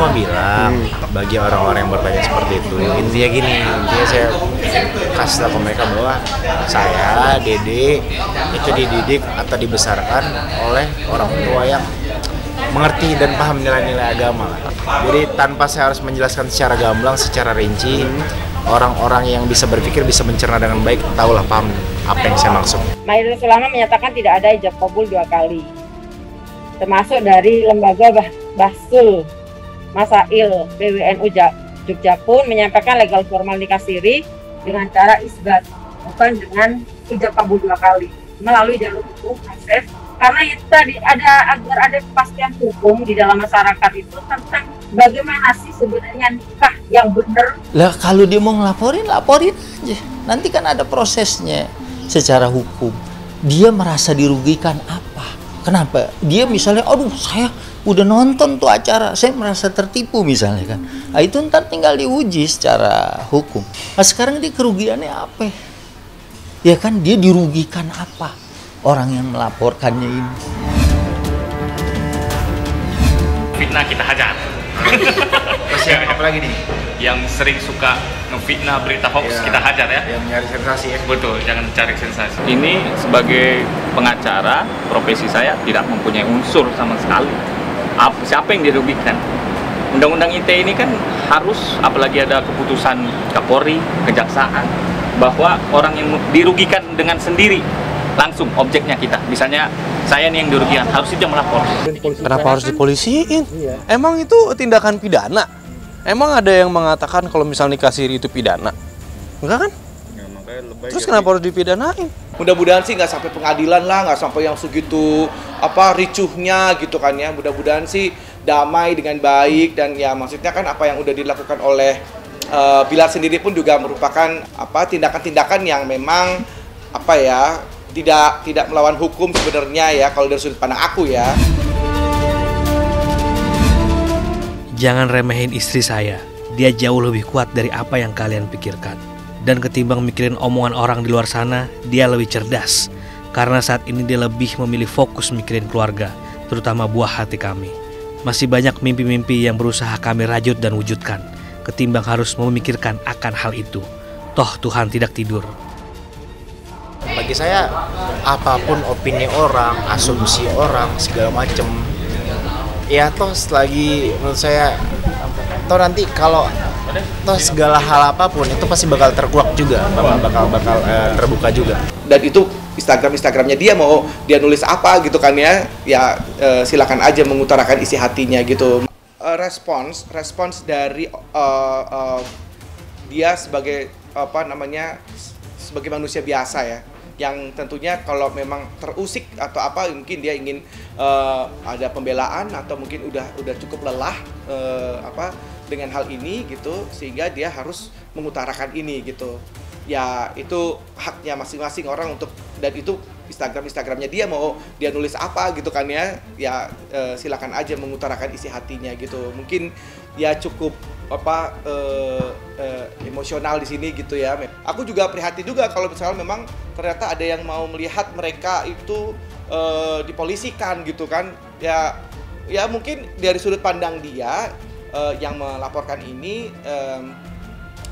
cuma bilang bagi orang-orang yang bertanya seperti itu intinya gini intinya saya kasih tahu mereka bahwa saya Dede itu dididik atau dibesarkan oleh orang tua yang mengerti dan paham nilai-nilai agama. Jadi tanpa saya harus menjelaskan secara gamblang, secara rinci, orang-orang yang bisa berpikir bisa mencerna dengan baik, tahulah paham apa yang saya maksud. Majelis Ulama menyatakan tidak ada ijab kabul dua kali. Termasuk dari lembaga bah Basul Masail PWNU Ja- Jogja pun menyampaikan legal formal nikah siri dengan cara isbat, bukan dengan ijab kabul dua kali melalui jalur hukum proses karena itu tadi ada agar ada kepastian hukum di dalam masyarakat itu tentang bagaimana sih sebenarnya nikah yang benar Lah kalau dia mau ngelaporin, laporin aja. Nanti kan ada prosesnya secara hukum. Dia merasa dirugikan apa? Kenapa? Dia misalnya, aduh saya udah nonton tuh acara, saya merasa tertipu misalnya kan. Nah, itu ntar tinggal diuji secara hukum. Nah sekarang dia kerugiannya apa? Ya kan dia dirugikan apa? Orang yang melaporkannya ini. fitnah kita hajar Terus yang apa lagi nih? yang sering suka ngefitnah berita hoax Ya. kita hajar ya Yang nyari sensasi ya. betul jangan cari sensasi Ini sebagai pengacara, profesi saya tidak mempunyai unsur sama sekali. Ap- Siapa yang dirugikan? Undang-undang ITE ini kan harus, apalagi ada keputusan Kapolri, Kejaksaan, bahwa orang yang dirugikan dengan sendiri langsung objeknya kita. Misalnya saya nih yang dirugikan, harus itu yang melapor. Kenapa harus dipolisiin? Emang itu tindakan pidana? Emang ada yang mengatakan kalau misal nikah siri itu pidana? Enggak kan? Terus kenapa harus dipidanain? mudah-mudahan sih nggak sampai pengadilan lah nggak sampai yang segitu apa ricuhnya gitu kan ya mudah-mudahan sih damai dengan baik dan ya maksudnya kan apa yang udah dilakukan oleh eh, Bilar sendiri pun juga merupakan apa tindakan-tindakan yang memang apa ya tidak tidak melawan hukum sebenarnya ya kalau dari sudut pandang aku ya Jangan remehin istri saya. Dia jauh lebih kuat dari apa yang kalian pikirkan. Dan ketimbang mikirin omongan orang di luar sana, dia lebih cerdas. Karena saat ini dia lebih memilih fokus mikirin keluarga, terutama buah hati kami. Masih banyak mimpi-mimpi yang berusaha kami rajut dan wujudkan, ketimbang harus memikirkan akan hal itu. Toh Tuhan tidak tidur. Bagi saya apa pun opini orang, asumsi orang segala macem ya toh lagi menurut saya toh nanti kalau toh segala hal apa pun itu pasti bakal terkuak juga. Bakal bakal bakal eh, terbuka juga. Dan itu Instagram Instagramnya dia mau dia nulis apa gitu kan ya. Ya eh, silakan aja mengutarakan isi hatinya gitu. Eh, respons respons dari eh, eh, dia sebagai apa namanya sebagai manusia biasa ya yang tentunya kalau memang terusik atau apa mungkin dia ingin eh, ada pembelaan atau mungkin udah udah cukup lelah eh, apa dengan hal ini gitu sehingga dia harus mengutarakan ini gitu. Ya itu haknya masing-masing orang untuk dan itu Instagram Instagramnya dia mau dia nulis apa gitu kan ya ya eh, silakan aja mengutarakan isi hatinya gitu mungkin ya cukup apa eh, eh, emosional di sini gitu ya. Aku juga prihatin juga kalau misalnya memang ternyata ada yang mau melihat mereka itu eh, dipolisikan gitu kan. Ya ya mungkin dari sudut pandang dia eh, yang melaporkan ini em,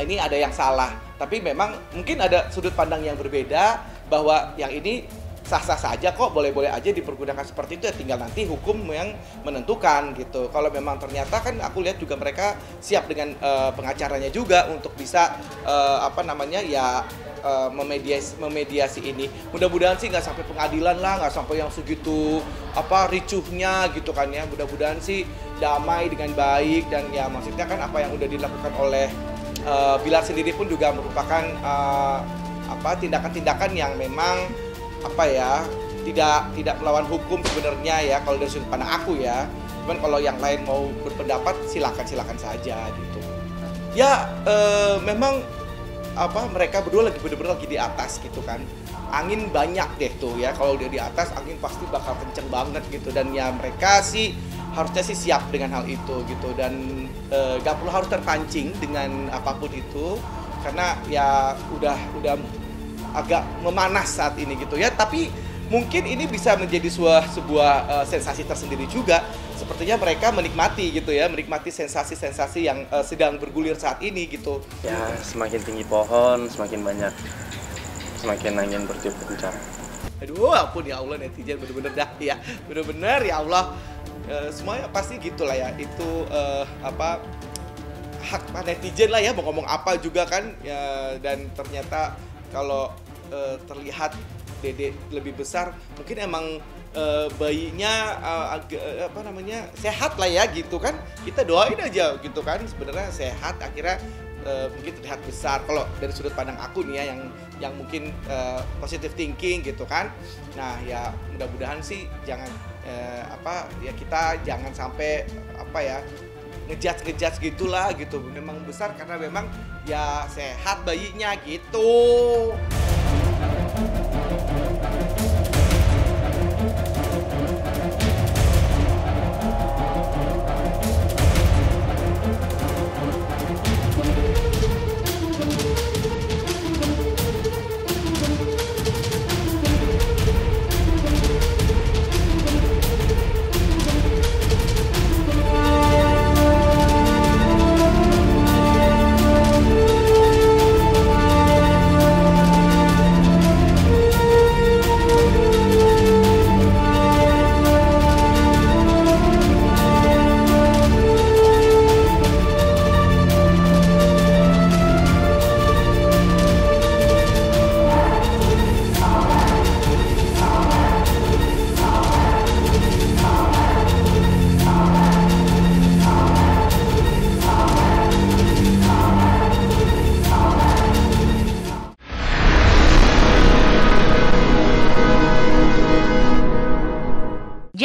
ini ada yang salah. Tapi memang mungkin ada sudut pandang yang berbeda bahwa yang ini sah-sah saja kok boleh-boleh aja dipergunakan seperti itu ya tinggal nanti hukum yang menentukan gitu. Kalau memang ternyata kan aku lihat juga mereka siap dengan eh, pengacaranya juga untuk bisa eh, apa namanya ya eh, memediasi memediasi ini. Mudah-mudahan sih nggak sampai pengadilan lah nggak sampai yang segitu apa ricuhnya gitu kan ya. Mudah-mudahan sih damai dengan baik dan ya maksudnya kan apa yang udah dilakukan oleh eh, Bilar sendiri pun juga merupakan eh, apa tindakan-tindakan yang memang apa ya tidak tidak melawan hukum sebenarnya ya kalau dari sudut pandang aku ya. Cuman kalau yang lain mau berpendapat silakan silakan saja gitu. Ya eh, memang apa mereka berdua lagi bener-bener lagi di atas gitu kan. Angin banyak deh tuh ya kalau dia di atas angin pasti bakal kenceng banget gitu. Dan ya mereka sih harusnya sih siap dengan hal itu gitu. Dan eh, gak perlu harus terpancing dengan apa pun itu. Karena ya udah udah agak memanas saat ini gitu ya tapi mungkin ini bisa menjadi sebuah sebuah uh, sensasi tersendiri juga. Sepertinya mereka menikmati gitu ya, menikmati sensasi-sensasi yang uh, sedang bergulir saat ini gitu. Ya, semakin tinggi pohon, semakin banyak semakin angin bertiup kencang. Aduh, ampun ya Allah netizen bener-bener dah ya, bener-bener ya Allah. Uh, semuanya pasti gitulah ya. Itu uh, apa hak netizen lah ya mau ngomong apa juga kan ya dan ternyata kalau uh, terlihat dede lebih besar mungkin emang uh, bayinya uh, ag- uh, apa namanya sehat lah ya gitu kan. Kita doain aja gitu kan sebenarnya sehat akhirnya uh, mungkin terlihat besar. Kalau dari sudut pandang aku nih ya yang yang mungkin uh, positive thinking gitu kan. Nah ya mudah-mudahan sih jangan uh, apa ya kita jangan sampai apa ya ngejudge ngejudge gitulah gitu. Memang besar karena memang ya sehat bayinya gitu